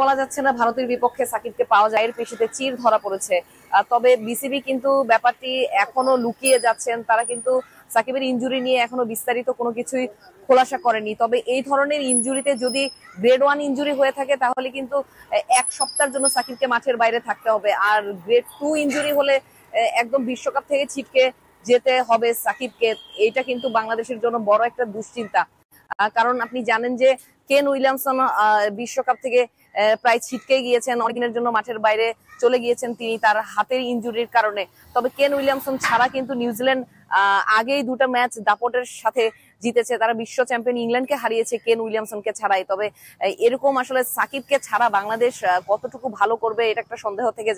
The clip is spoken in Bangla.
বলা যাচ্ছে না ভারতের বিপক্ষে সাকিবকে পাওয়া যায়, এর পেশিতে চির ধরা পড়েছে। তবে বিসিবি কিন্তু ব্যাপারটি এখনও লুকিয়ে যাচ্ছেন। তারা কিন্তু সাকিবের ইনজুরি নিয়ে এখনও বিস্তারিত কোনো কিছুই খোলাসা করেনি। তবে এই ধরনের ইনজুরিতে যদি গ্রেড ওয়ান ইনজুরি হয়ে থাকে, তাহলে কিন্তু এক সপ্তাহের জন্য সাকিবকে মাঠের বাইরে থাকতে হবে। আর গ্রেড টু ইনজুরি হলে একদম বিশ্বকাপ থেকে ছিটকে যেতে হবে সাকিবকে। এইটা কিন্তু বাংলাদেশের জন্য বড় একটা দুশ্চিন্তা। কারণ আপনি জানেন যে কেন উইলিয়ামসন বিশ্বকাপ থেকে প্রায় ছিটকে গিয়েছেন। অনেকদিনের জন্য মাঠের বাইরে চলে গিয়েছেন তিনি তার হাতের ইনজুরির কারণে। তবে কেন উইলিয়ামসন ছাড়া কিন্তু নিউজিল্যান্ড আগেই দুটো ম্যাচ দাপটের সাথে জিতেছে। তারা বিশ্ব চ্যাম্পিয়ন ইংল্যান্ডকে হারিয়েছে কেন উইলিয়ামসনকে ছাড়াই। তবে এরকম আসলে সাকিবকে ছাড়া বাংলাদেশ কতটুকু ভালো করবে এটা একটা সন্দেহ থেকে